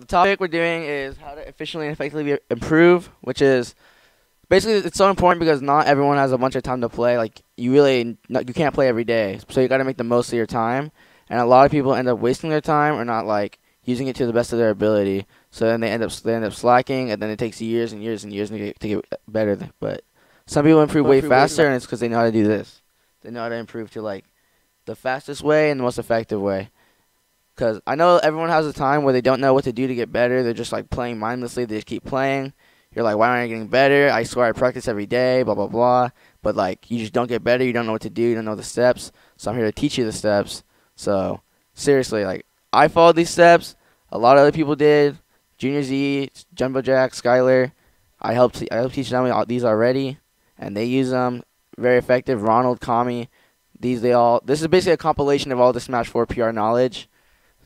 the topic we're doing is how to efficiently and effectively improve, which is basically it's so important because not everyone has a bunch of time to play. Like you really you can't play every day, so you got to make the most of your time. And a lot of people end up wasting their time or not like using it to the best of their ability. So then they end up they end up slacking, and then it takes years and years and years to get, to get better. But some people improve way faster, and it's because they know how to do this. They know how to improve to like the fastest way and the most effective way. Because I know everyone has a time where they don't know what to do to get better. They're just like playing mindlessly. They just keep playing. You're like, why aren't I getting better? I swear I practice every day, blah, blah, blah. But like, you just don't get better. You don't know what to do. You don't know the steps. So I'm here to teach you the steps. So seriously, like, I followed these steps. A lot of other people did. Junior Z, Jumbo Jack, Skyler. I helped, I helped teach them these already. And they use them. Very effective. Ronald, Kami. These, they all, this is basically a compilation of all the Smash 4 PR knowledge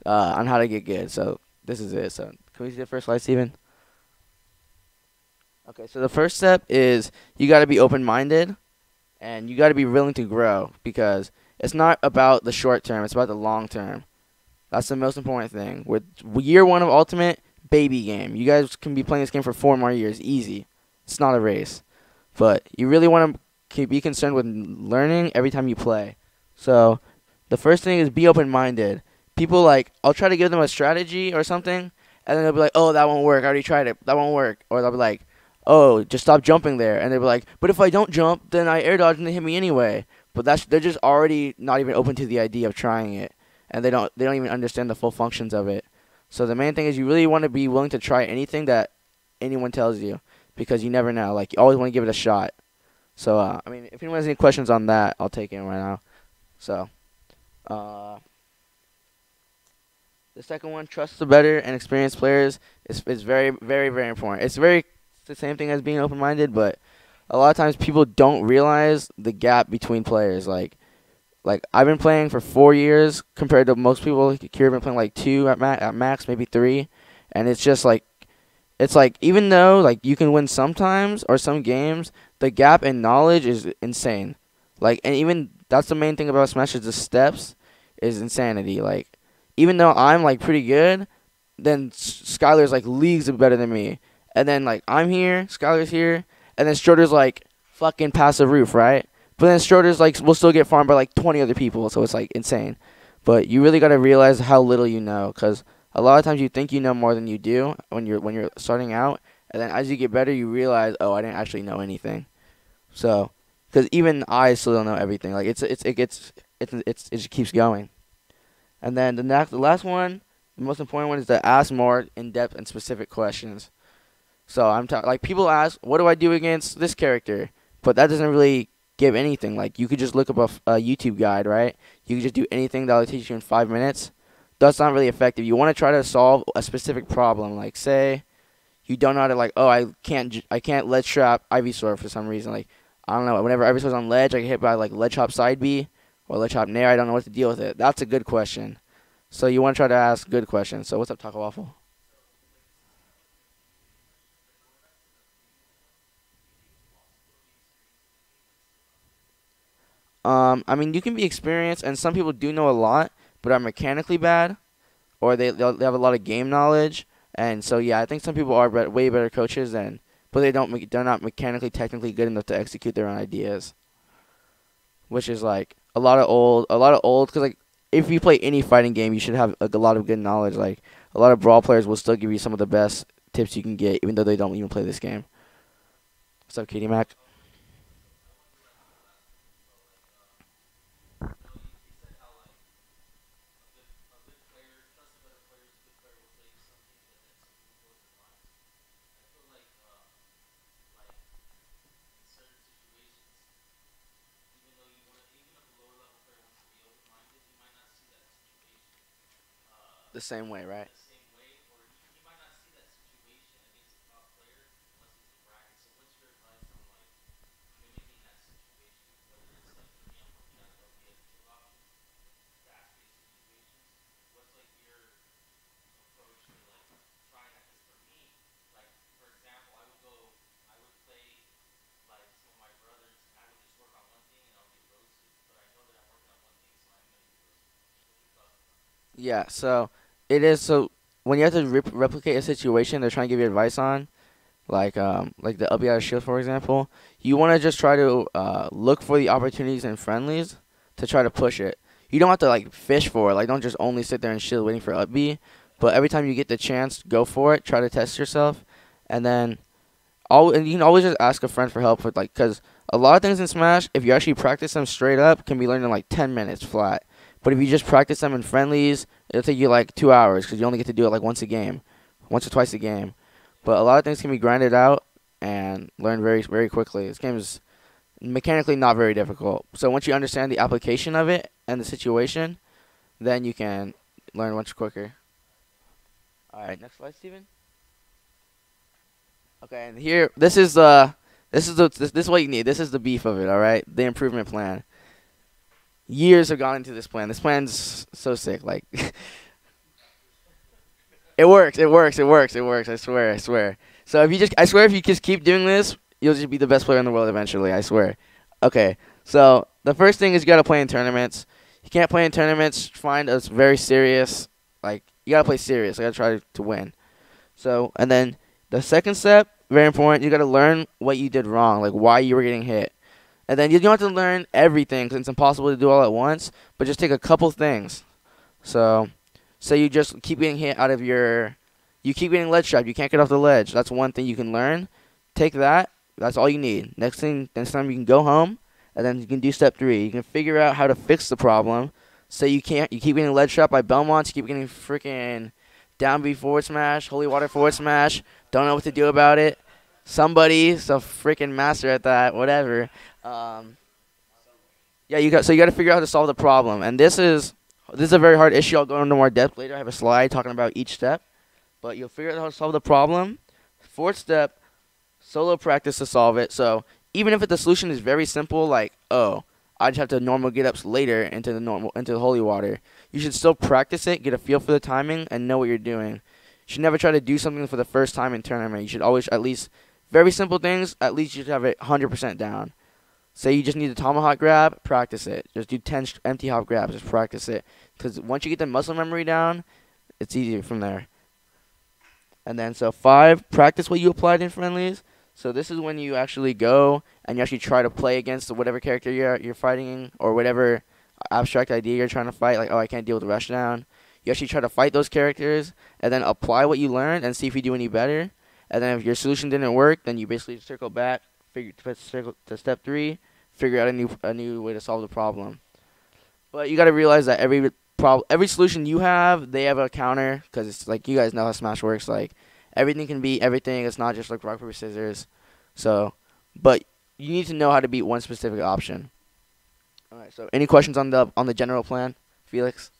uh, on how to get good. So this is it. So can we see the first slide, Steven? Okay, so the first step is you got to be open-minded, and you got to be willing to grow because it's not about the short term; it's about the long term. That's the most important thing. With year one of Ultimate, baby game. You guys can be playing this game for four more years, easy. It's not a race, but you really want to be concerned with learning every time you play. So the first thing is be open-minded people like I'll try to give them a strategy or something, and then they'll be like, "Oh, that won't work. I already tried it. That won't work." Or they'll be like, "Oh, just stop jumping there," and they'll be like, "But if I don't jump, then I air dodge and they hit me anyway." But that's they're just already not even open to the idea of trying it, and they don't they don't even understand the full functions of it. So the main thing is you really want to be willing to try anything that anyone tells you because you never know. Like you always want to give it a shot. So uh, I mean, if anyone has any questions on that, I'll take it right now. So. Uh, the second one, trust the better and experienced players, is is very very very important. It's very it's the same thing as being open minded, but a lot of times people don't realize the gap between players. Like like I've been playing for four years compared to most people here have been playing like two at, ma- at max, maybe three, and it's just like it's like even though like you can win sometimes or some games, the gap in knowledge is insane. Like and even that's the main thing about Smash is the steps is insanity. Like even though I'm like pretty good, then Skylar's like leagues better than me. And then like I'm here, Skylar's here, and then Stroder's like fucking past the roof, right? But then Stroder's like will still get farmed by like 20 other people, so it's like insane. But you really got to realize how little you know, cause a lot of times you think you know more than you do when you're when you're starting out, and then as you get better, you realize, oh, I didn't actually know anything. So, cause even I still don't know everything. Like it's it's it gets it's it's it just keeps going. And then the next, the last one, the most important one is to ask more in-depth and specific questions. So I'm ta- like people ask, what do I do against this character? But that doesn't really give anything. Like you could just look up a, a YouTube guide, right? You could just do anything that'll teach you in five minutes. That's not really effective. You want to try to solve a specific problem. Like say you don't know how to like, oh, I can't, I can't ledge trap Ivysaur for some reason. Like I don't know. Whenever Ivysaur's on ledge, I get hit by like ledge hop side B or ledge hop nair. I don't know what to deal with it. That's a good question. So you want to try to ask good questions. So what's up, Taco Waffle? Um, I mean, you can be experienced, and some people do know a lot, but are mechanically bad, or they they have a lot of game knowledge, and so yeah, I think some people are way better coaches than, but they don't they're not mechanically technically good enough to execute their own ideas, which is like a lot of old, a lot of old, because like if you play any fighting game, you should have like, a lot of good knowledge. Like a lot of brawl players will still give you some of the best tips you can get, even though they don't even play this game. What's up, Katie Mac? The same way, right? Yeah, so it is so when you have to rep- replicate a situation they're trying to give you advice on, like um like the up out shield for example, you want to just try to uh look for the opportunities and friendlies to try to push it. You don't have to like fish for it. Like don't just only sit there and shield waiting for up but every time you get the chance, go for it. Try to test yourself, and then all and you can always just ask a friend for help with like because a lot of things in Smash, if you actually practice them straight up, can be learned in like 10 minutes flat. But if you just practice them in friendlies, it'll take you like two hours because you only get to do it like once a game, once or twice a game. But a lot of things can be grinded out and learned very very quickly. This game is mechanically not very difficult. So once you understand the application of it and the situation, then you can learn much quicker. All right, next slide, Steven. Okay, and here this is uh this is the this, this is what you need. This is the beef of it. All right, the improvement plan. Years have gone into this plan. This plan's so sick. Like, it works. It works. It works. It works. I swear. I swear. So if you just, I swear, if you just keep doing this, you'll just be the best player in the world eventually. I swear. Okay. So the first thing is you gotta play in tournaments. You can't play in tournaments. Find a very serious, like you gotta play serious. You gotta try to win. So and then the second step, very important. You gotta learn what you did wrong, like why you were getting hit. And then you don't have to learn everything because it's impossible to do all at once. But just take a couple things. So, say you just keep getting hit out of your, you keep getting ledge trapped. You can't get off the ledge. That's one thing you can learn. Take that. That's all you need. Next thing, next time you can go home, and then you can do step three. You can figure out how to fix the problem. Say you can't, you keep getting ledge trapped by Belmont. You keep getting freaking down B forward smash, holy water forward smash. Don't know what to do about it. Somebody's a freaking master at that. Whatever. Um, yeah, you got so you got to figure out how to solve the problem, and this is this is a very hard issue. I'll go into more depth later. I have a slide talking about each step, but you'll figure out how to solve the problem. Fourth step, solo practice to solve it. So even if the solution is very simple, like oh, I just have to normal get ups later into the normal into the holy water. You should still practice it, get a feel for the timing, and know what you're doing. You should never try to do something for the first time in tournament. You should always at least very simple things. At least you should have it 100% down. Say you just need a tomahawk grab, practice it. Just do 10 empty hop grabs, just practice it. Because once you get the muscle memory down, it's easier from there. And then, so five, practice what you applied in friendlies. So this is when you actually go and you actually try to play against whatever character you're you're fighting or whatever abstract idea you're trying to fight. Like, oh, I can't deal with the rushdown. You actually try to fight those characters and then apply what you learned and see if you do any better. And then if your solution didn't work, then you basically circle back, figure to, to step three, figure out a new a new way to solve the problem. But you got to realize that every problem, every solution you have, they have a counter because it's like you guys know how Smash works. Like everything can be everything. It's not just like rock paper scissors. So, but you need to know how to beat one specific option. All right. So, any questions on the on the general plan, Felix?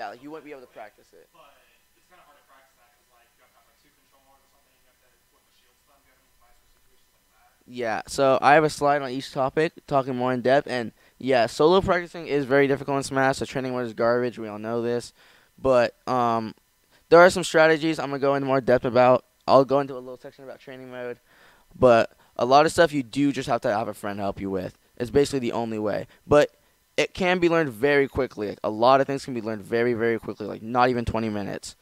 Yeah, like you wouldn't be able to practice it. But it's kind of hard to practice that because like you have to have like two controllers or something. You have to flip the shield stun. You have any advice for situations like that? Yeah, so I have a slide on each topic, talking more in depth, and yeah, solo practicing is very difficult in Smash. The training mode is garbage. We all know this, but um, there are some strategies I'm gonna go into more depth about. I'll go into a little section about training mode, but a lot of stuff you do just have to have a friend help you with. It's basically the only way. But it can be learned very quickly. Like, a lot of things can be learned very, very quickly. Like not even 20 minutes.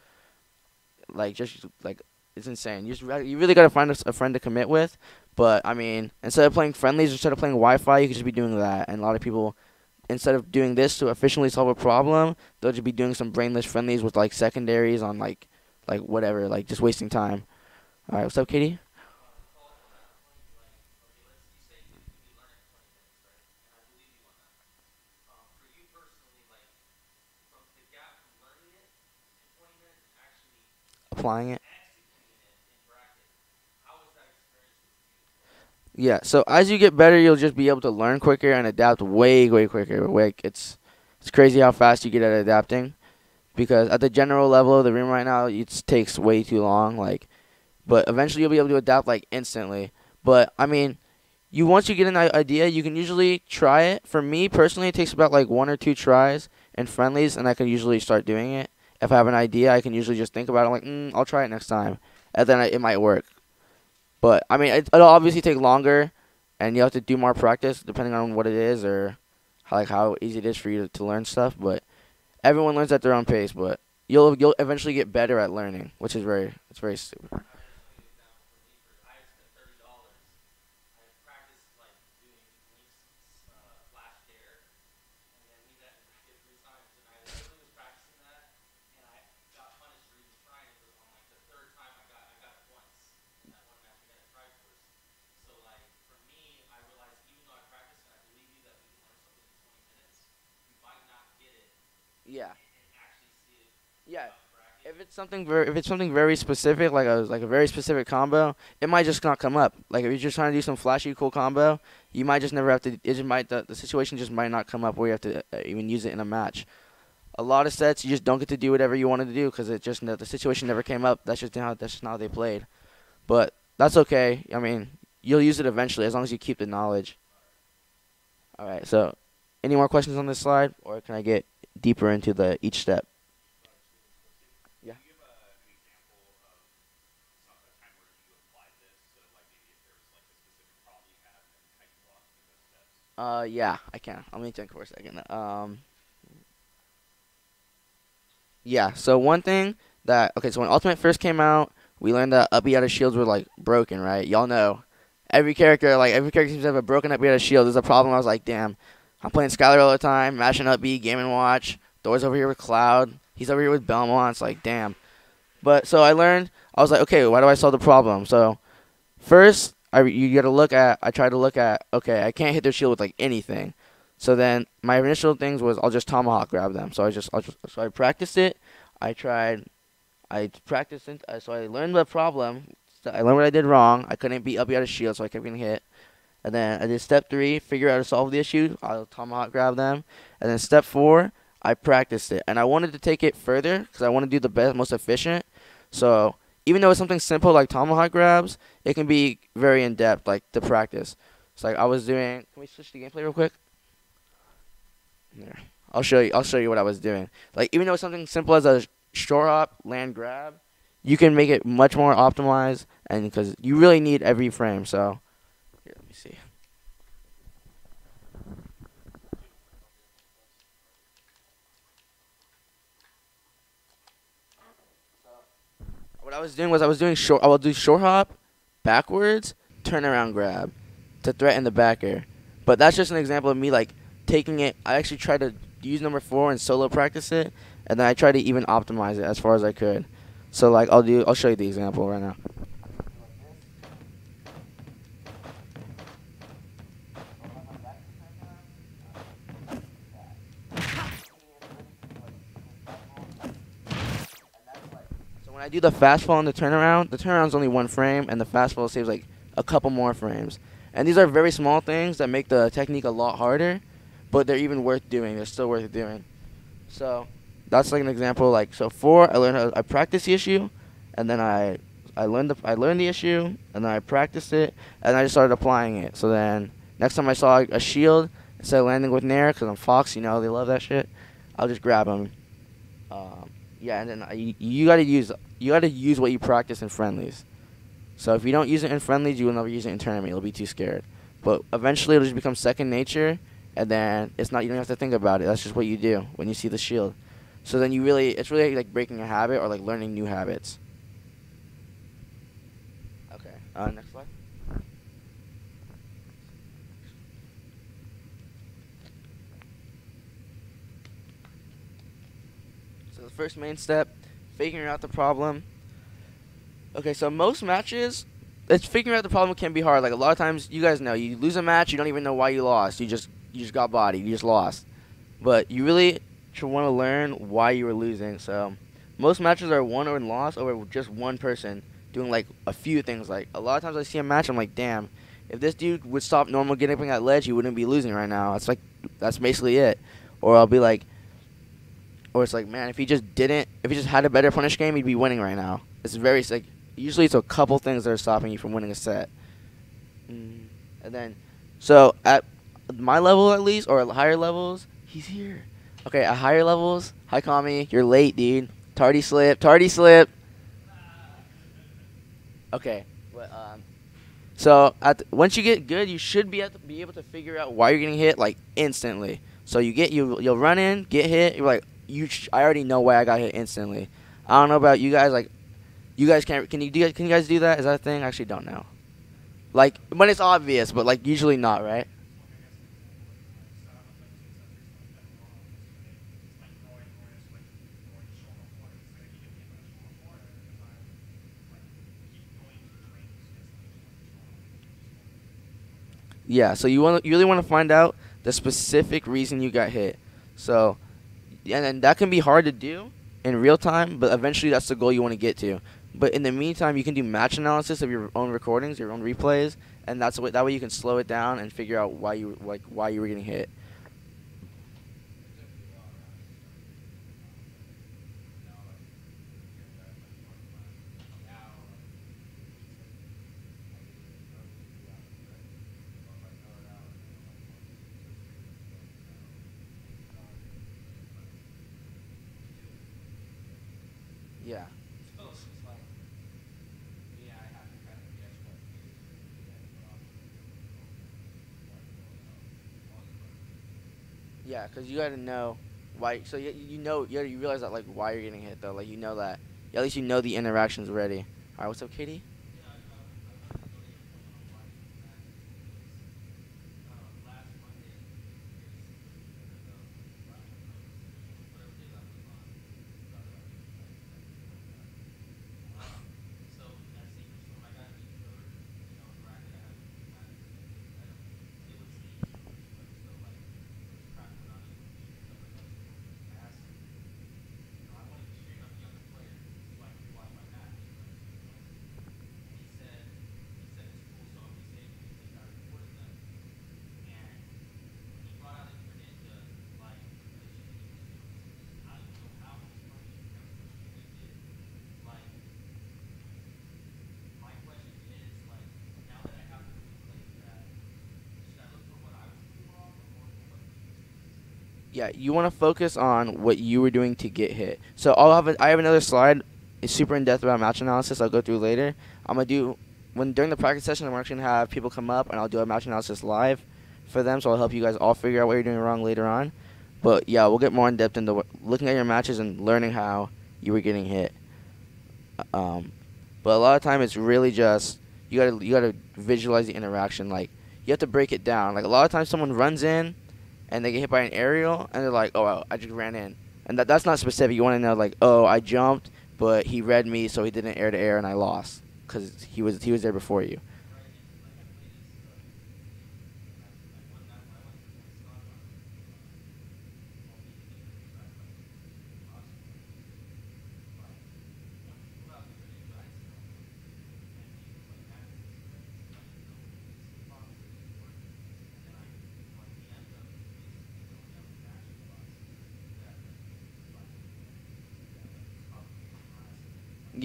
Like just like it's insane. You just, you really gotta find a, a, friend to commit with. But I mean, instead of playing friendlies, instead of playing Wi-Fi, you could just be doing that. And a lot of people, instead of doing this to efficiently solve a problem, they'll just be doing some brainless friendlies with like secondaries on like like whatever, like just wasting time. All right, what's up, Katie? It? Yeah, so as you get better, you'll just be able to learn quicker and adapt way, way quicker. Like it's, it's crazy how fast you get at adapting, because at the general level of the room right now, it takes way too long. Like, but eventually you'll be able to adapt like instantly. But I mean, you once you get an idea, you can usually try it. For me personally, it takes about like one or two tries and friendlies, and I can usually start doing it. If I have an idea, I can usually just think about it. I'm like, mm, I'll try it next time, and then I, it might work. But I mean, it, it'll obviously take longer, and you have to do more practice depending on what it is or how, like how easy it is for you to, to learn stuff. But everyone learns at their own pace. But you'll you'll eventually get better at learning, which is very it's very stupid. Yeah. Yeah. If it's something very, if it's something very specific, like a like a very specific combo, it might just not come up. Like if you're just trying to do some flashy cool combo, you might just never have to. It just might the, the situation just might not come up where you have to uh, even use it in a match. A lot of sets you just don't get to do whatever you wanted to do because it just the situation never came up. That's just how that's just how they played. But that's okay. I mean, you'll use it eventually as long as you keep the knowledge. All right. So, any more questions on this slide, or can I get deeper into the each step. Yeah. Uh, yeah, I can. Let me think for a second. Um, yeah. So one thing that okay, so when Ultimate first came out, we learned that up out of shields were like broken, right? Y'all know. Every character, like every character seems to have a broken up out of shield. There's a problem. I was like, damn, I'm playing Skylar all the time, mashing up B, Game and Watch. Thor's over here with Cloud. He's over here with Belmont. It's like, damn. But so I learned. I was like, okay, why do I solve the problem? So first, I you got to look at. I tried to look at. Okay, I can't hit their shield with like anything. So then my initial things was I'll just tomahawk grab them. So I just, I'll just so I practiced it. I tried. I practiced it. Uh, so I learned the problem. I learned what I did wrong. I couldn't beat up of shield, so I kept getting hit. And then I did step three, figure out how to solve the issue. I'll tomahawk grab them. And then step four, I practiced it. And I wanted to take it further because I want to do the best, most efficient. So even though it's something simple like tomahawk grabs, it can be very in depth, like the practice. It's like I was doing. Can we switch the gameplay real quick? There. I'll show you. I'll show you what I was doing. Like even though it's something simple as a short hop land grab, you can make it much more optimized, and because you really need every frame. So here, let me see. What I was doing was I was doing short. I will do short hop, backwards, turn around grab, to threaten the backer. But that's just an example of me like taking it. I actually tried to use number four and solo practice it, and then I tried to even optimize it as far as I could. So like I'll do. I'll show you the example right now. when I do the fast fall and the turnaround, the turnaround's only one frame, and the fast fall saves like a couple more frames. And these are very small things that make the technique a lot harder, but they're even worth doing. They're still worth doing. So that's like an example. Like so, four, I learned how I practiced the issue, and then I I learned the I learned the issue, and then I practiced it, and I just started applying it. So then next time I saw a shield, instead of landing with Nair, because I'm Fox, you know they love that shit. I'll just grab them. Um, yeah, and then I, you got to use you got to use what you practice in friendlies. So if you don't use it in friendlies, you will never use it in tournament. You'll be too scared. But eventually, it'll just become second nature, and then it's not. You don't have to think about it. That's just what you do when you see the shield. So then you really, it's really like breaking a habit or like learning new habits. Okay. Uh, next slide. So the first main step figuring out the problem. Okay, so most matches, it's figuring out the problem can be hard. Like a lot of times, you guys know, you lose a match, you don't even know why you lost. You just you just got bodied, you just lost. But you really should want to learn why you were losing. So most matches are won or lost over just one person doing like a few things. Like a lot of times I see a match, I'm like, damn, if this dude would stop normal getting up on that ledge, he wouldn't be losing right now. That's like that's basically it. Or I'll be like, or it's like, man, if he just didn't, if he just had a better punish game, he'd be winning right now. It's very like usually it's a couple things that are stopping you from winning a set. Mm. And then, so at my level at least, or at higher levels, he's here. Okay, at higher levels, hi Kami, you're late, dude. Tardy slip. Tardy slip. Okay. But, um, so at the, once you get good, you should be, be able to figure out why you're getting hit like instantly. So you get you you'll run in, get hit. You're like you. I already know why I got hit instantly. I don't know about you guys. Like you guys can't. Can you do? Can you guys do that? Is that a thing? I actually don't know. Like when it's obvious, but like usually not, right? Yeah, so you want you really want to find out the specific reason you got hit. So, and then that can be hard to do in real time, but eventually that's the goal you want to get to. But in the meantime, you can do match analysis of your own recordings, your own replays, and that's way, that way you can slow it down and figure out why you like why you were getting hit. Yeah. Yeah, because you got to know why. So you, you know you, you realize that like why you're getting hit though. Like you know that at least you know the interactions already. All right, what's up, Katie? Yeah, you want to focus on what you were doing to get hit. So I'll have a, I have another slide. It's super in depth about match analysis. I'll go through later. I'm gonna do when during the practice session. I'm actually gonna have people come up and I'll do a match analysis live for them. So I'll help you guys all figure out what you're doing wrong later on. But yeah, we'll get more in depth into looking at your matches and learning how you were getting hit. Um, but a lot of time it's really just you gotta you gotta visualize the interaction. Like you have to break it down. Like a lot of times someone runs in and they get hit by an aerial and they're like, oh, I just ran in, and that that's not specific. You want to know like, oh, I jumped, but he read me, so he didn't air to air and I lost because he was he was there before you.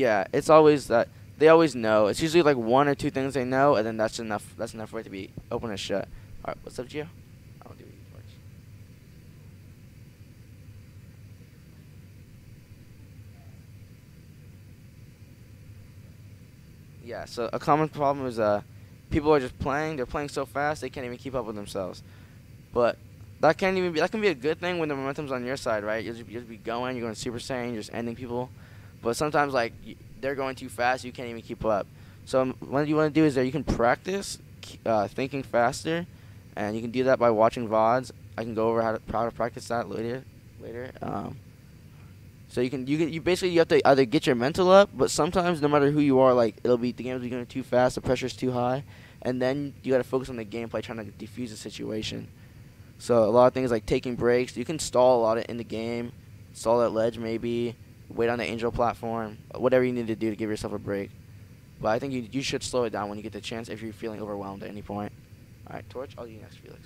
Yeah, it's always that they always know. It's usually like one or two things they know, and then that's enough. That's enough for it to be open and shut. All right, what's up, Gio? I'll do it first. Yeah, so a common problem is uh, people are just playing. They're playing so fast they can't even keep up with themselves. But that can't even be. That can be a good thing when the momentum's on your side, right? You'll just, you'll just be going. You're going Super Saiyan. You're just ending people. But sometimes like they're going too fast, you can't even keep up. So um, what you want to do is that you can practice uh, thinking faster, and you can do that by watching vods. I can go over how to, how to practice that later. Later. Um, so you can you can you basically you have to either get your mental up, but sometimes no matter who you are, like it'll be the game's going too fast, the pressure's too high, and then you got to focus on the gameplay, trying to defuse the situation. So a lot of things like taking breaks, you can stall a lot in the game, stall that ledge maybe, wait on the angel platform, whatever you need to do to give yourself a break. But I think you you should slow it down when you get the chance if you're feeling overwhelmed at any point. All right, Torch, I'll do you next, Felix.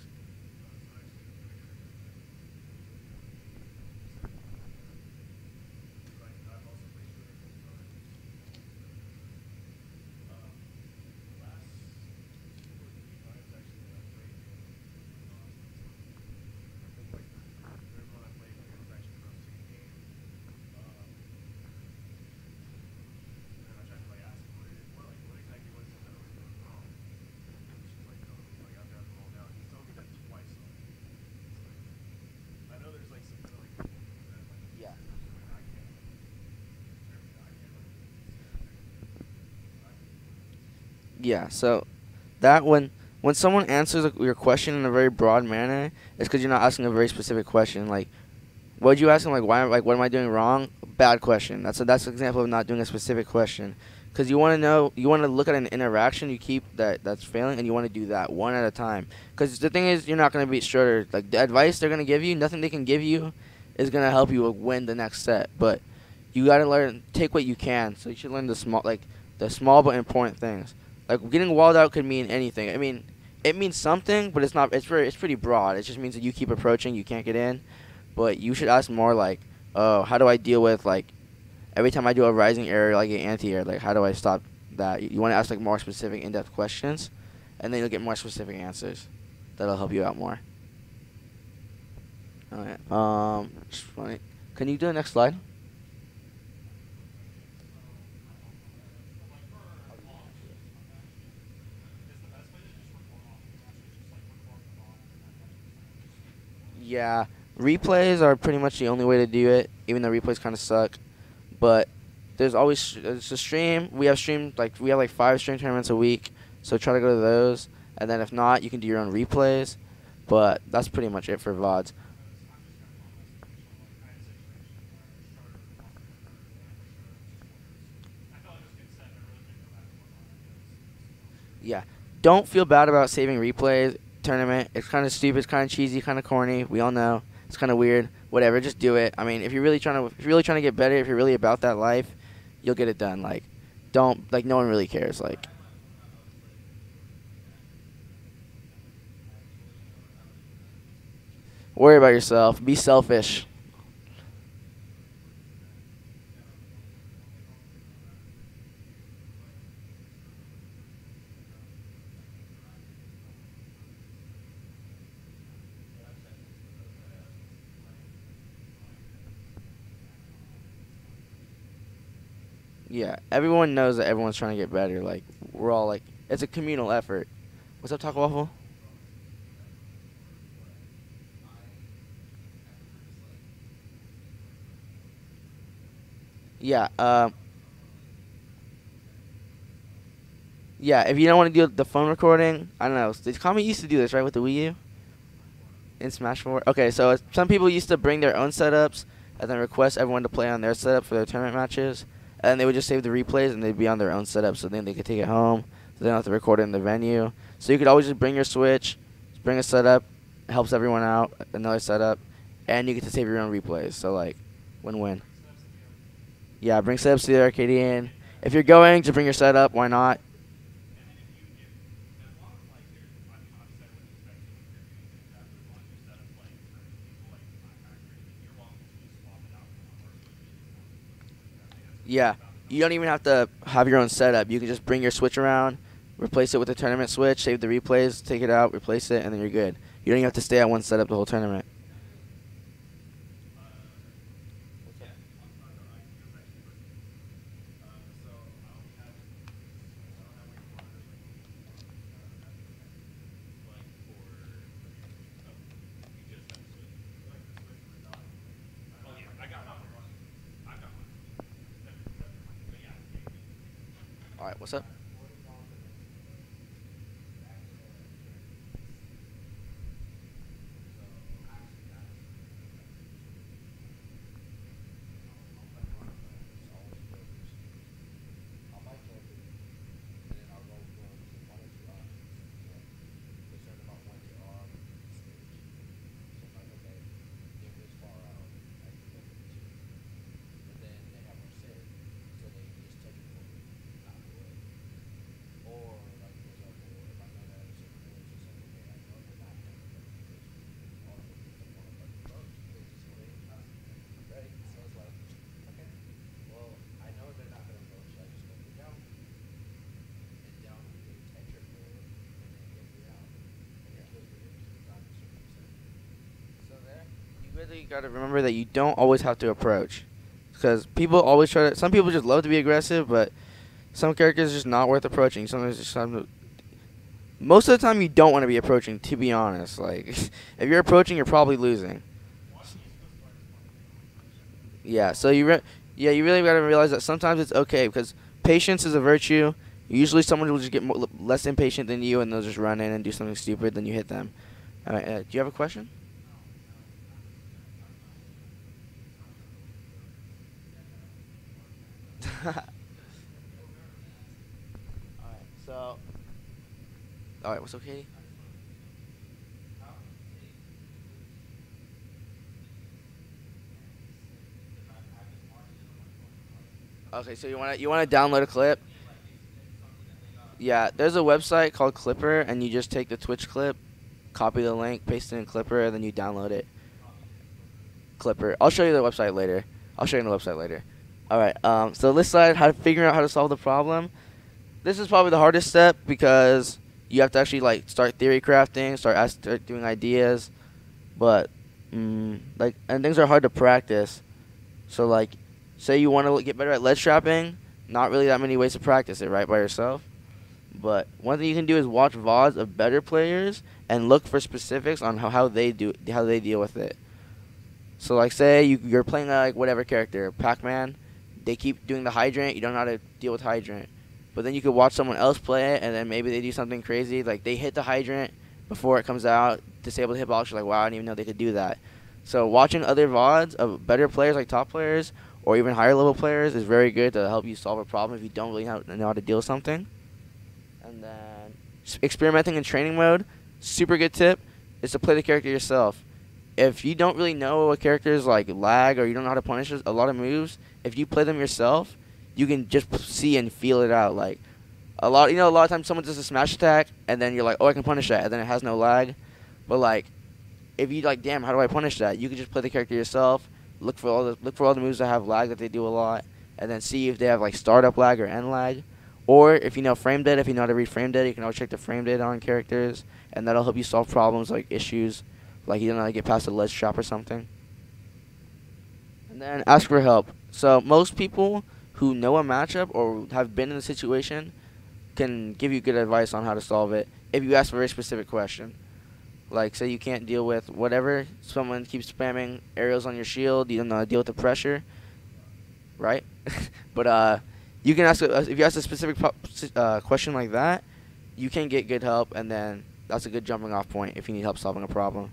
Yeah. So that when when someone answers a, your question in a very broad manner, it's because you're not asking a very specific question. Like, what would you ask? Like, why? Like, what am I doing wrong? Bad question. That's a, that's an example of not doing a specific question. Because you want to know, you want to look at an interaction you keep that that's failing, and you want to do that one at a time. Because the thing is, you're not gonna beat Stroder. Like the advice they're gonna give you, nothing they can give you, is gonna help you win the next set. But you gotta learn, take what you can. So you should learn the small, like the small but important things. Like getting walled out could mean anything. I mean, it means something, but it's not. It's very. It's pretty broad. It just means that you keep approaching, you can't get in. But you should ask more like, oh, how do I deal with like every time I do a rising error, like an anti-error, like how do I stop that? You, you want to ask like more specific, in-depth questions, and then you'll get more specific answers. That'll help you out more. All right. Um, funny. Can you do the next slide? Yeah, replays are pretty much the only way to do it. Even though replays kind of suck, but there's always it's a stream. We have streamed like we have like five stream tournaments a week, so try to go to those. And then if not, you can do your own replays. But that's pretty much it for VODs. Yeah. Don't feel bad about saving replays tournament. It's kind of stupid, it's kind of cheesy, kind of corny. We all know. It's kind of weird. Whatever, just do it. I mean, if you're really trying to if you're really trying to get better, if you're really about that life, you'll get it done. Like don't like no one really cares like Worry about yourself. Be selfish. Yeah, everyone knows that everyone's trying to get better. Like we're all like, it's a communal effort. What's up, Taco Waffle? Yeah. Uh, yeah. If you don't want to do the phone recording, I don't know. Did Kami used to do this right with the Wii U? In Smash 4. Okay, so some people used to bring their own setups and then request everyone to play on their setup for their tournament matches and they would just save the replays and they'd be on their own setup, so then they could take it home. So they don't have to record it in the venue. So you could always just bring your Switch, bring a setup, helps everyone out, another setup, and you get to save your own replays. So like, win-win. Yeah, bring setups to the Arcadian. If you're going to bring your setup, why not? Yeah, you don't even have to have your own setup. You can just bring your Switch around, replace it with a tournament Switch, save the replays, take it out, replace it, and then you're good. You don't even have to stay at one setup the whole tournament. What's up? Really got to remember that you don't always have to approach, because people always try to. Some people just love to be aggressive, but some characters just not worth approaching. Sometimes just some. Most of the time, you don't want to be approaching. To be honest, like if you're approaching, you're probably losing. Yeah, so you yeah you really got to realize that sometimes it's okay because patience is a virtue, Usually, someone will just get more, less impatient than you, and they'll just run in and do something stupid. Then you hit them. All right, uh, do you have a question? all right. So. All right. What's Katie? Okay, so you want to you want to download a clip? Yeah, there's a website called Clipper, and you just take the Twitch clip, copy the link, paste it in Clipper, and then you download it. Clipper. I'll show you the website later. I'll show you the website later. All right. Um, so this side, how to figure out how to solve the problem. This is probably the hardest step because you have to actually like start theory crafting, start start doing ideas, but mm, like and things are hard to practice. So like say you want to get better at ledge trapping, not really that many ways to practice it, right, by yourself. But one thing you can do is watch VODs of better players and look for specifics on how, how they do how they deal with it. So like say you you're playing like whatever character, Pac-Man, they keep doing the hydrant, you don't know how to deal with hydrant. But then you could watch someone else play it and then maybe they do something crazy, like they hit the hydrant before it comes out, disable the hitbox, you're like, wow, I didn't even know they could do that. So watching other VODs of better players like top players or even higher level players is very good to help you solve a problem if you don't really know how to deal with something. And then experimenting in training mode, super good tip is to play the character yourself. If you don't really know what characters like lag or you don't know how to punish a lot of moves, if you play them yourself, you can just see and feel it out. Like a lot, you know, a lot of times someone does a smash attack and then you're like, oh, I can punish that, and then it has no lag. But like, if you like, damn, how do I punish that? You can just play the character yourself look for all the look for all the moves that have lag that they do a lot, and then see if they have like startup lag or end lag. Or if you know frame data, if you know how to read frame data, you can always check the frame data on characters, and that'll help you solve problems like issues, like you don't know how to get past a ledge trap or something. And then ask for help. So most people who know a matchup or have been in the situation can give you good advice on how to solve it if you ask a very specific question. Like, say you can't deal with whatever, someone keeps spamming aerials on your shield, you don't know deal with the pressure, right? but uh, you can ask, a, if you ask a specific uh, question like that, you can get good help, and then that's a good jumping off point if you need help solving a problem.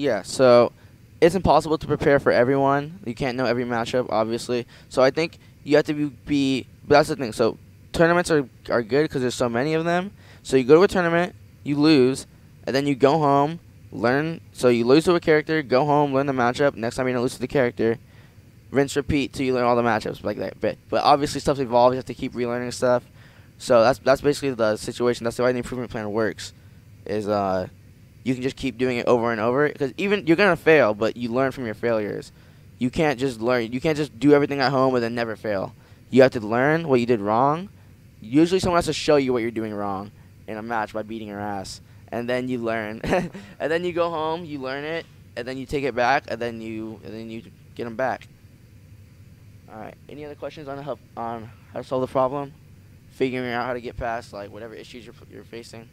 Yeah, so it's impossible to prepare for everyone. You can't know every matchup, obviously. So I think you have to be. be but that's the thing. So tournaments are are good because there's so many of them. So you go to a tournament, you lose, and then you go home, learn. So you lose to a character, go home, learn the matchup. Next time you don't lose to the character, rinse, repeat till you learn all the matchups like that. But but obviously stuff evolves. You have to keep relearning stuff. So that's that's basically the situation. That's the way the improvement plan works. Is uh you can just keep doing it over and over because even you're gonna fail, but you learn from your failures. You can't just learn. You can't just do everything at home and then never fail. You have to learn what you did wrong. Usually, someone has to show you what you're doing wrong in a match by beating your ass, and then you learn. and then you go home, you learn it, and then you take it back, and then you and then you get them back. All right. Any other questions on help on how to solve the problem? Figuring out how to get past like whatever issues you're you're facing.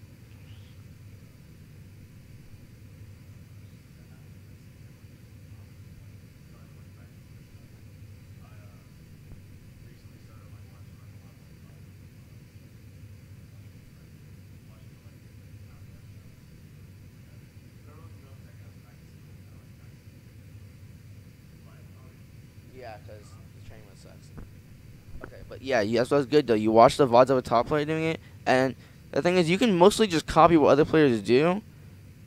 Yeah, because the training was sucks. Okay, but yeah, that's what's good though. You watch the VODs of a top player doing it, and the thing is, you can mostly just copy what other players do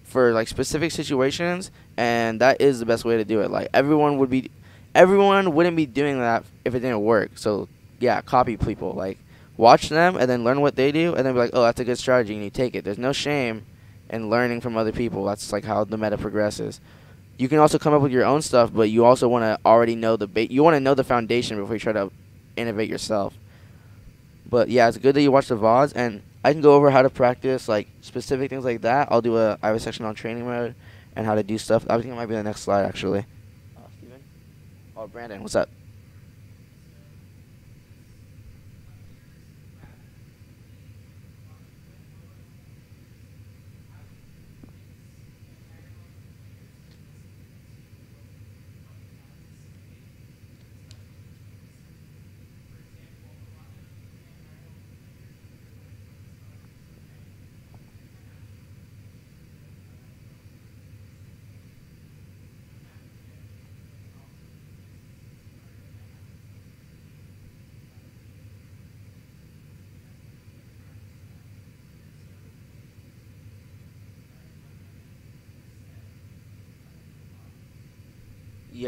for like specific situations, and that is the best way to do it. Like everyone would be, everyone wouldn't be doing that if it didn't work. So yeah, copy people. Like watch them and then learn what they do, and then be like, oh, that's a good strategy, and you take it. There's no shame in learning from other people. That's like how the meta progresses. You can also come up with your own stuff, but you also want to already know the ba- you want to know the foundation before you try to innovate yourself. But yeah, it's good that you watch the VODs, and I can go over how to practice like specific things like that. I'll do a I have a section on training mode and how to do stuff. I think it might be the next slide actually. Uh, Steven? Oh, Brandon, what's up?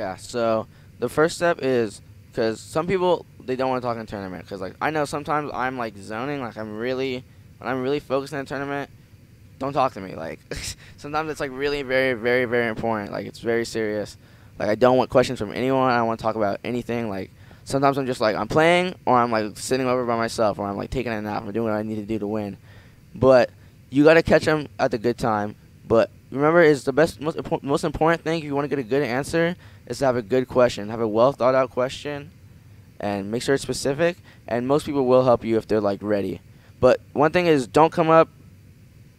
Yeah. So the first step is because some people they don't want to talk in tournament because like I know sometimes I'm like zoning like I'm really when I'm really focused in a tournament. Don't talk to me. Like sometimes it's like really very very very important. Like it's very serious. Like I don't want questions from anyone. I don't want to talk about anything. Like sometimes I'm just like I'm playing or I'm like sitting over by myself or I'm like taking a nap or doing what I need to do to win. But you got to catch them at the good time. But remember, is the best most most important thing if you want to get a good answer is to have a good question, have a well thought out question, and make sure it's specific. And most people will help you if they're like ready. But one thing is, don't come up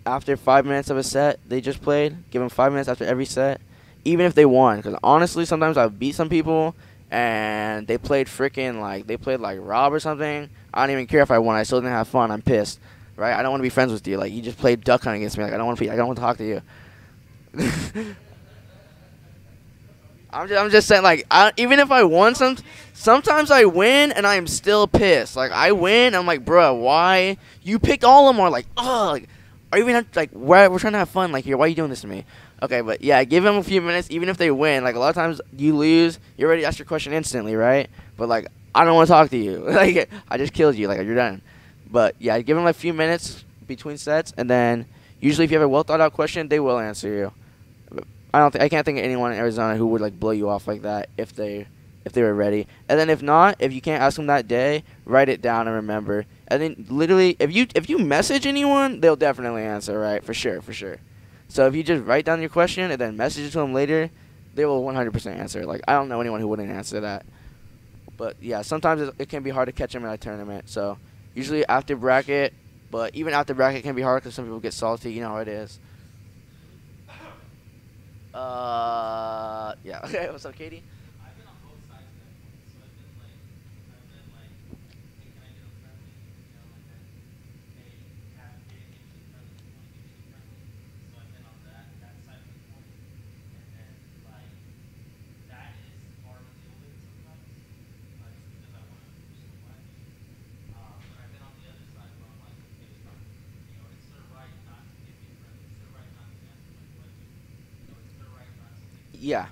after five minutes of a set they just played. Give them five minutes after every set, even if they won. Because honestly, sometimes I've beat some people and they played freaking like they played like Rob or something. I don't even care if I won. I still didn't have fun. I'm pissed, right? I don't want to be friends with you. Like you just played duck hunt against me. Like I don't want to. I don't want to talk to you. I'm just, I'm just saying, like, I, even if I won, some, sometimes I win and I am still pissed. Like, I win, I'm like, bro, why? You picked all of them, or like, oh, like, are you even like, we're, we're trying to have fun, like, here, why are you doing this to me? Okay, but yeah, give them a few minutes, even if they win. Like, a lot of times you lose, you're ready to ask your question instantly, right? But, like, I don't want to talk to you. like, I just killed you, like, you're done. But yeah, give them a few minutes between sets, and then usually if you have a well thought out question, they will answer you. I don't. I can't think of anyone in Arizona who would like blow you off like that if they if they were ready. And then if not, if you can't ask them that day, write it down and remember. And then literally, if you if you message anyone, they'll definitely answer, right? For sure, for sure. So if you just write down your question and then message it to them later, they will 100% answer. Like I don't know anyone who wouldn't answer that. But yeah, sometimes it, it can be hard to catch them in a tournament. So usually after bracket, but even after bracket can be hard because some people get salty. You know how it is. Uh, yeah. Okay, what's up, Katie? Yeah.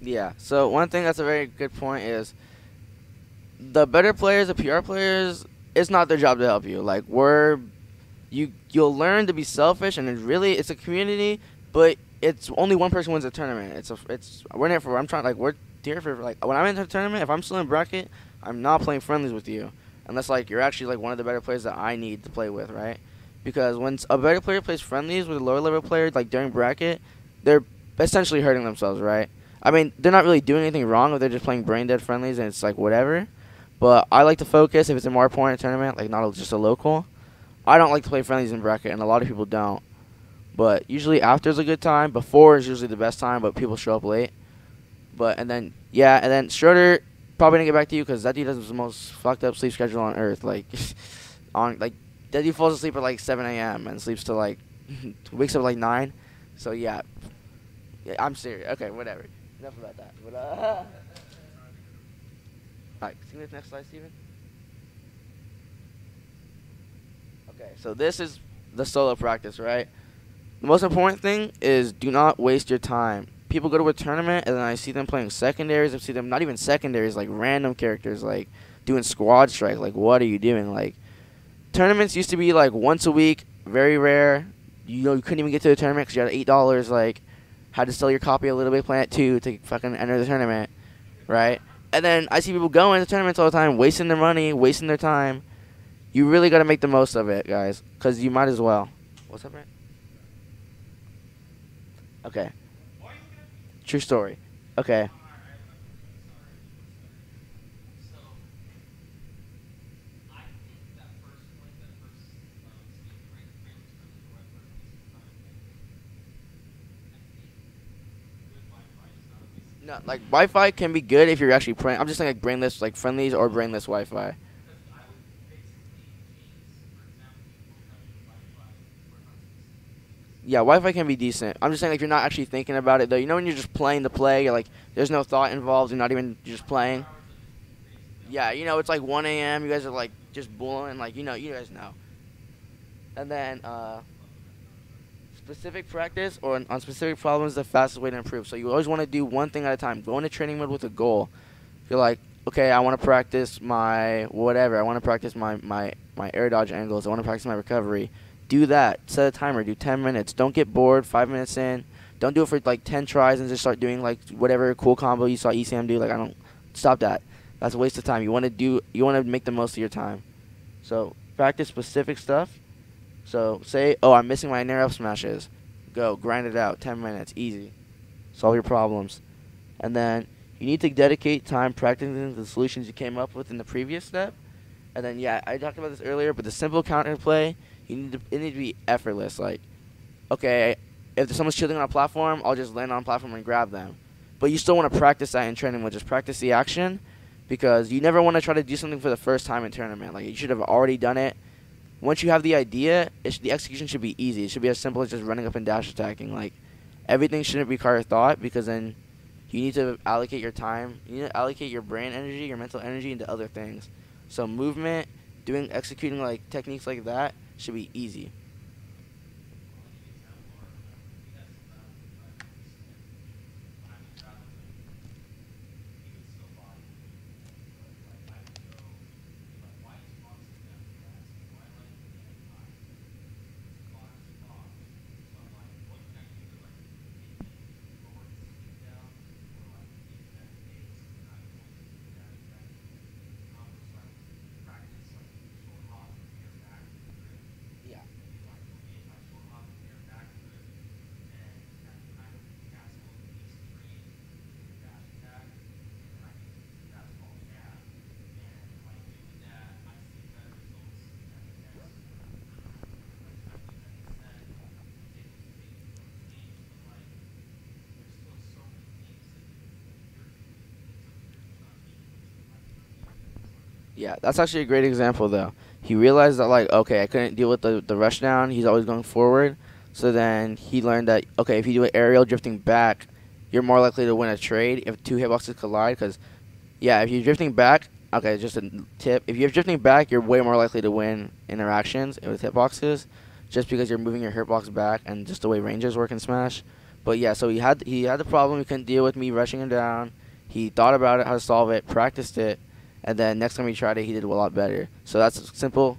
Yeah. So one thing that's a very good point is the better players, the PR players, it's not their job to help you. Like we're you you'll learn to be selfish and it's really it's a community, but it's only one person wins a tournament. It's a it's we're it for I'm trying like we're here for like when I'm in a tournament, if I'm still in bracket, I'm not playing friendlies with you. Unless like you're actually like one of the better players that I need to play with, right? Because when a better player plays friendlies with a lower level player like during bracket, they're essentially hurting themselves, right? I mean, they're not really doing anything wrong if they're just playing brain dead friendlies and it's like whatever. But I like to focus if it's a more important tournament, like not just a local. I don't like to play friendlies in bracket, and a lot of people don't. But usually after is a good time. Before is usually the best time, but people show up late. But and then yeah, and then Stroder, probably didn't get back to you because that dude has the most fucked up sleep schedule on earth. Like, on like that dude falls asleep at like 7 a.m. and sleeps till like wakes up at like nine. So yeah, yeah, I'm serious. Okay, whatever. Enough about that. But uh, alright, see the next slide, Steven. Okay, so this is the solo practice, right? The most important thing is do not waste your time. People go to a tournament and then I see them playing secondaries. I see them not even secondaries, like random characters, like doing squad strike. Like, what are you doing? Like, tournaments used to be like once a week, very rare. You know, you couldn't even get to the tournament because you had eight dollars. Like, had to sell your copy of Little Big Planet two to fucking enter the tournament, right? And then I see people going to tournaments all the time, wasting their money, wasting their time. You really got to make the most of it, guys, because you might as well. What's up, Brent? Okay. True story. Okay. No, like Wi-Fi can be good if you're actually playing. I'm just saying like brainless, like friendlies or brainless Wi-Fi. Yeah, Wi-Fi can be decent. I'm just saying like you're not actually thinking about it though. You know when you're just playing the play, you're like there's no thought involved. You're not even you're just playing. Yeah, you know it's like 1 a.m. You guys are like just bullying, like you know you guys know. And then uh, specific practice or on specific problems the fastest way to improve. So you always want to do one thing at a time. Go into training mode with a goal. You're like, okay, I want to practice my whatever. I want to practice my my my air dodge angles. I want to practice my recovery do that. Set a timer. Do 10 minutes. Don't get bored. Five minutes in. Don't do it for like 10 tries and just start doing like whatever cool combo you saw ECM do. Like I don't stop that. That's a waste of time. You want to do. You want to make the most of your time. So practice specific stuff. So say, oh, I'm missing my nair up smashes. Go grind it out. 10 minutes. Easy. Solve your problems. And then you need to dedicate time practicing the solutions you came up with in the previous step. And then yeah, I talked about this earlier, but the simple counter play you need to it need to be effortless. Like, okay, if there's someone's chilling on a platform, I'll just land on platform and grab them. But you still want to practice that in training, which is practice the action, because you never want to try to do something for the first time in tournament. Like you should have already done it. Once you have the idea, sh- the execution should be easy. It should be as simple as just running up and dash attacking. Like everything shouldn't require thought because then you need to allocate your time. You need to allocate your brain energy, your mental energy into other things. So movement, doing executing like techniques like that should be easy. Yeah, that's actually a great example though. He realized that like, okay, I couldn't deal with the the rush down. He's always going forward. So then he learned that okay, if you do an aerial drifting back, you're more likely to win a trade if two hitboxes collide. Because yeah, if you're drifting back, okay, just a tip. If you're drifting back, you're way more likely to win interactions with hitboxes, just because you're moving your hitbox back and just the way ranges work in Smash. But yeah, so he had he had the problem. He couldn't deal with me rushing him down. He thought about it, how to solve it, practiced it, and then next time he tried it, he did a lot better. So that's a simple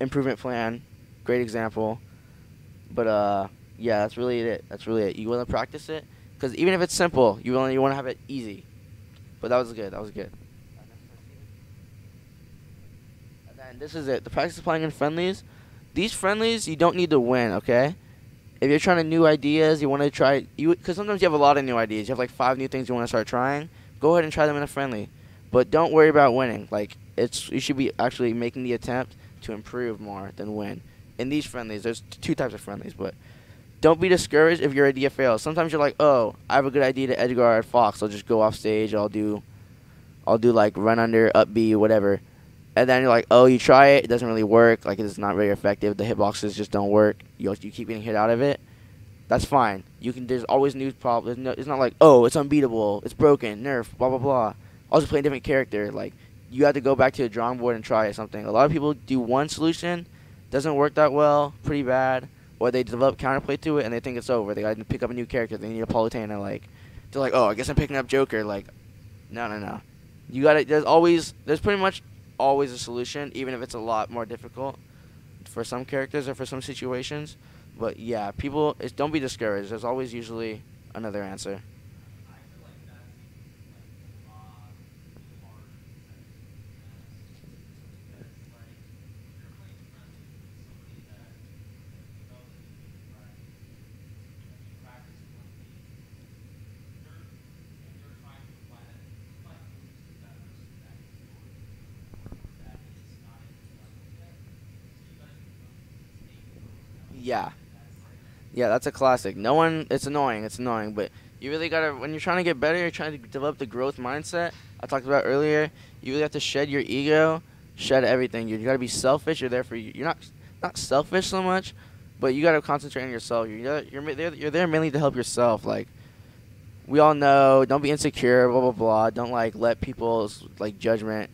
improvement plan. Great example. But uh, yeah, that's really it. That's really it. You want to practice it because even if it's simple, you want you want to have it easy. But that was good. That was good. And then this is it. The practice of playing in friendlies. These friendlies, you don't need to win. Okay. If you're trying to new ideas, you want to try you because sometimes you have a lot of new ideas. You have like five new things you want to start trying. Go ahead and try them in a friendly. But don't worry about winning. Like it's you should be actually making the attempt to improve more than win. In these friendlies, there's two types of friendlies, but don't be discouraged if your idea fails. Sometimes you're like, oh, I have a good idea to edgeguard a Fox. I'll just go off stage. I'll do, I'll do like run under, up B, whatever. And then you're like, oh, you try it, it doesn't really work. Like it's not very effective. The hitboxes just don't work. You you keep getting hit out of it. That's fine. You can. There's always new problems. No, it's not like, oh, it's unbeatable. It's broken. Nerf. Blah blah blah. I'll just play a different character. Like you have to go back to the drawing board and try something. A lot of people do one solution, doesn't work that well, pretty bad, or they develop counterplay to it and they think it's over. They got to pick up a new character. They need a Palutena. Like they're like, oh, I guess I'm picking up Joker. Like, no, no, no. You got to. There's always. There's pretty much always a solution, even if it's a lot more difficult for some characters or for some situations. But yeah, people, don't be discouraged. There's always usually another answer. Yeah. Yeah, that's a classic. No one, it's annoying. It's annoying, but you really gotta when you're trying to get better, you're trying to develop the growth mindset I talked about earlier. You really have to shed your ego, shed everything. You, you gotta be selfish. You're there for you. You're not not selfish so much, but you gotta concentrate on yourself. You're you're there, you're there mainly to help yourself. Like we all know, don't be insecure. Blah blah blah. Don't like let people's like judgment,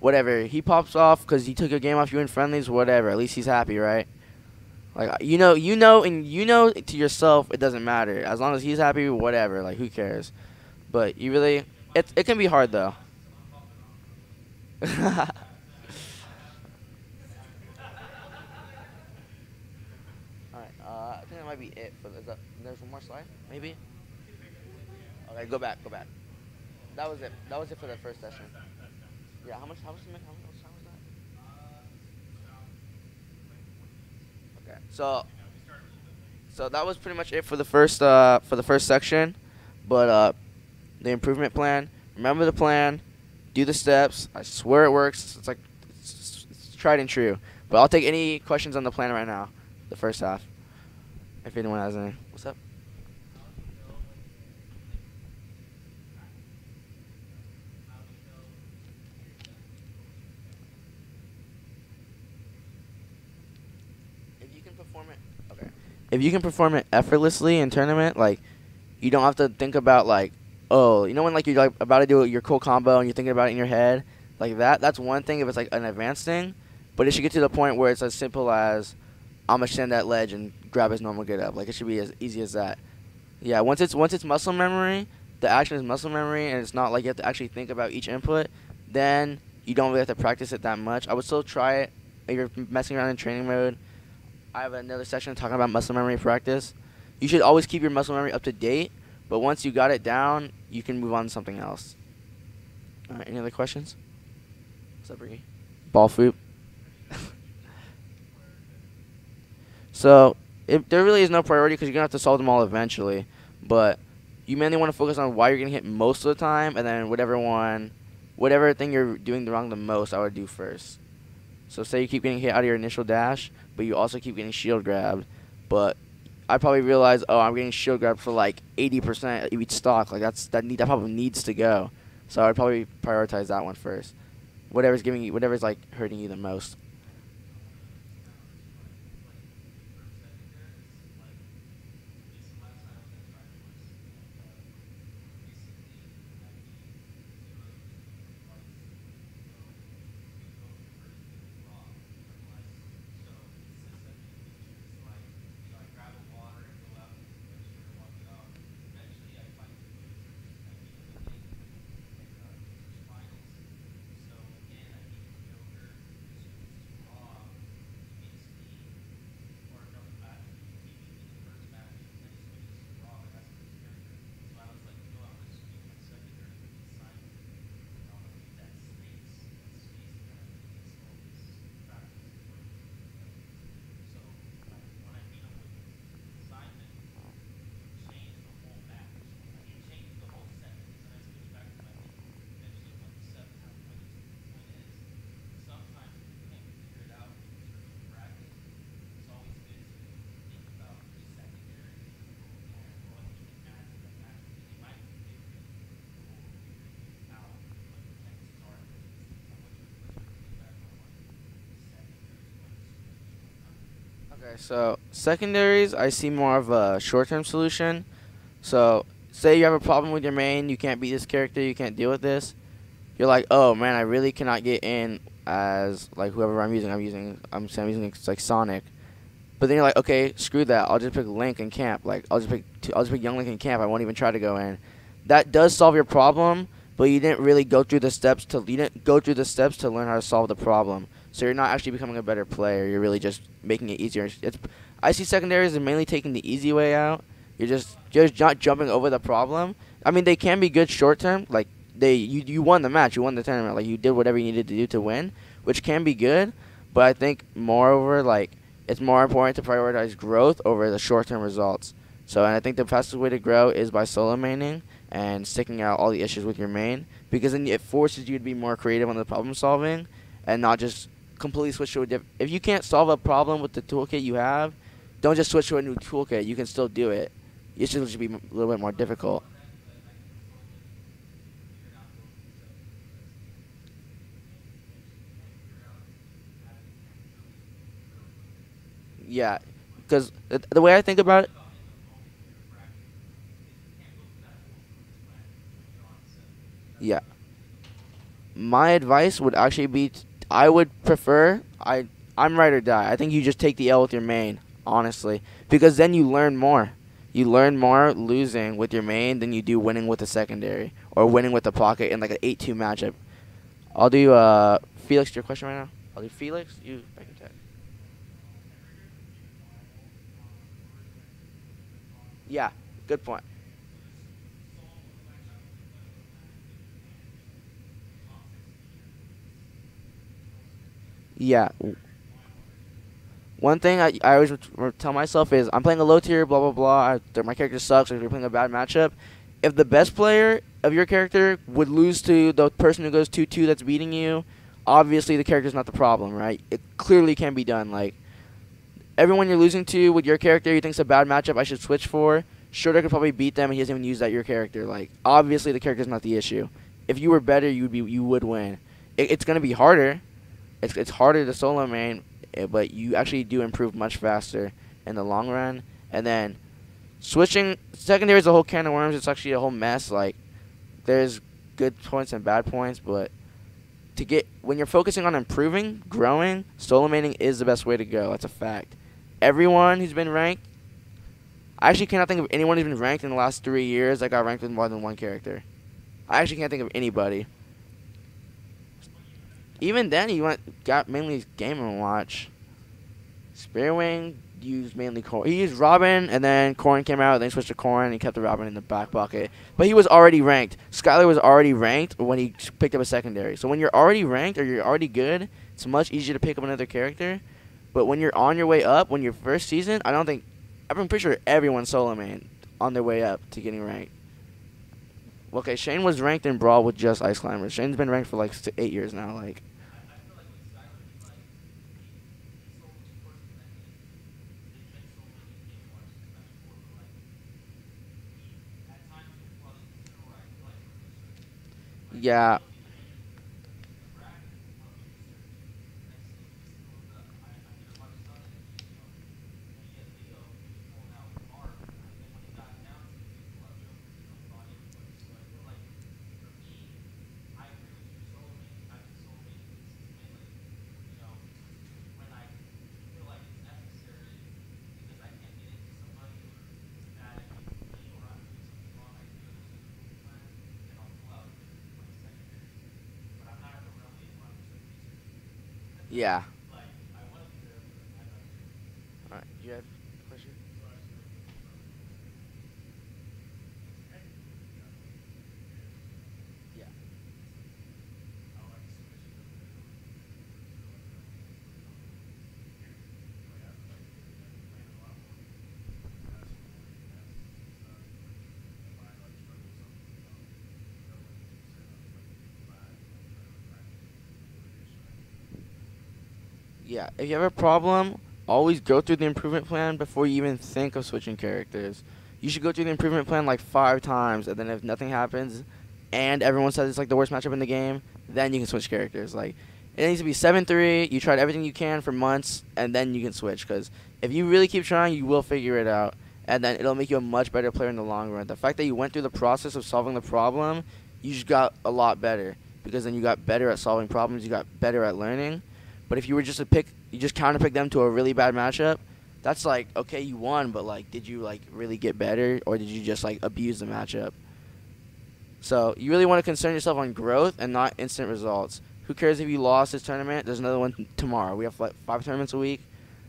whatever. He pops off because he took a game off you in friendlies. Whatever. At least he's happy, right? Like you know, you know, and you know to yourself, it doesn't matter as long as he's happy. Whatever, like who cares? But you really, it it can be hard though. All right, uh, I think that might be it for the. There's one more slide, maybe. Okay, go back, go back. That was it. That was it for the first session. Yeah, how much? How much? How much? So, so that was pretty much it for the first uh, for the first section. But uh, the improvement plan. Remember the plan. Do the steps. I swear it works. It's like it's, it's tried and true. But I'll take any questions on the plan right now. The first half. If anyone has any. What's up? If you can perform it effortlessly in tournament, like you don't have to think about like, oh, you know when like you're like about to do your cool combo and you're thinking about it in your head, like that. That's one thing if it's like an advanced thing, but it should get to the point where it's as simple as I'm gonna stand that ledge and grab his normal get up. Like it should be as easy as that. Yeah, once it's once it's muscle memory, the action is muscle memory, and it's not like you have to actually think about each input. Then you don't really have to practice it that much. I would still try it. If you're messing around in training mode I have another session talking about muscle memory practice. You should always keep your muscle memory up to date, but once you got it down, you can move on to something else. All right, any other questions? What's up, Ricky? Ball foop. so, it, there really is no priority because you're to have to solve them all eventually, but you mainly want to focus on why you're getting hit most of the time, and then whatever one, whatever thing you're doing wrong the most, I would do first. So say you keep getting hit out of your initial dash, but you also keep getting shield grabbed. But I probably realize, oh, I'm getting shield grabbed for like 80% of each stock. Like that's that need that probably needs to go. So I'd probably prioritize that one first. Whatever's giving you, whatever's like hurting you the most. Okay, so secondaries, I see more of a short-term solution. So, say you have a problem with your main, you can't beat this character, you can't deal with this. You're like, oh man, I really cannot get in as like whoever I'm using. I'm using, I'm, I'm using like Sonic. But then you're like, okay, screw that. I'll just pick Link and camp. Like, I'll just pick, I'll just pick Young Link and camp. I won't even try to go in. That does solve your problem, but you didn't really go through the steps to, you didn't go through the steps to learn how to solve the problem. So you're not actually becoming a better player. You're really just making it easier. It's, I see secondaries as mainly taking the easy way out. You're just just not jumping over the problem. I mean, they can be good short term. Like they, you you won the match, you won the tournament. Like you did whatever you needed to do to win, which can be good. But I think moreover, like it's more important to prioritize growth over the short term results. So, and I think the fastest way to grow is by solo maining and sticking out all the issues with your main because then it forces you to be more creative on the problem solving and not just completely switch to a different. If you can't solve a problem with the toolkit you have, don't just switch to a new toolkit. You can still do it. It should just be a little bit more difficult. Yeah, because the, the way I think about it. Yeah. My advice would actually be I would prefer I I'm right or die. I think you just take the L with your main, honestly, because then you learn more. You learn more losing with your main than you do winning with the secondary or winning with the pocket in like an 8-2 matchup. I'll do uh Felix. Your question right now. I'll do Felix. You back attack. Yeah, good point. Yeah. One thing I, I always tell myself is I'm playing a low tier, blah blah blah. I, my character sucks, or you're playing a bad matchup. If the best player of your character would lose to the person who goes two two that's beating you, obviously the character's not the problem, right? It clearly can be done. Like everyone you're losing to with your character, you think's a bad matchup. I should switch for. Shorter could probably beat them, and he doesn't even use that your character. Like obviously the character's not the issue. If you were better, you would be you would win. It, it's gonna be harder it's it's harder to solo main, eh, but you actually do improve much faster in the long run. And then switching secondary is a whole can of worms. It's actually a whole mess. Like there's good points and bad points, but to get when you're focusing on improving, growing, solo maining is the best way to go. That's a fact. Everyone who's been ranked, I actually cannot think of anyone who's been ranked in the last three years that got ranked with more than one character. I actually can't think of anybody even then, he went got mainly his Game and Watch. Spearwing used mainly Corrin. He used Robin, and then Corrin came out. Then he switched to Corrin, and he kept the Robin in the back pocket. But he was already ranked. Skylar was already ranked when he picked up a secondary. So when you're already ranked or you're already good, it's much easier to pick up another character. But when you're on your way up, when your first season, I don't think. I'm pretty sure everyone's solo man on their way up to getting ranked. Okay, Shane was ranked in Brawl with just Ice Climbers. Shane's been ranked for like eight years now. Like. Yeah. Yeah. Yeah, if you have a problem, always go through the improvement plan before you even think of switching characters. You should go through the improvement plan like five times, and then if nothing happens, and everyone says it's like the worst matchup in the game, then you can switch characters. Like, It needs to be seven three. You tried everything you can for months, and then you can switch. Because if you really keep trying, you will figure it out, and then it'll make you a much better player in the long run. The fact that you went through the process of solving the problem, you just got a lot better. Because then you got better at solving problems. You got better at learning. But if you were just to pick, you just counter pick them to a really bad matchup. That's like okay, you won, but like, did you like really get better, or did you just like abuse the matchup? So you really want to concern yourself on growth and not instant results. Who cares if you lost this tournament? There's another one tomorrow. We have like five tournaments a week.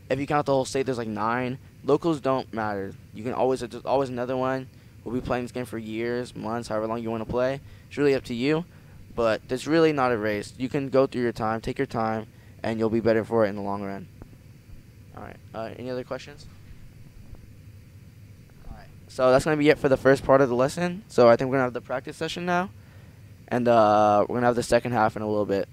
If you count the whole state, there's like nine. Locals don't matter. You can always there's always another one. We'll be playing this game for years, months, however long you want to play. It's really up to you. But it's really not a race. You can go through your time, take your time, and you'll be better for it in the long run. All right. Uh, any other questions? All right. So that's gonna be it for the first part of the lesson. So I think we're gonna have the practice session now, and uh, we're gonna have the second half in a little bit.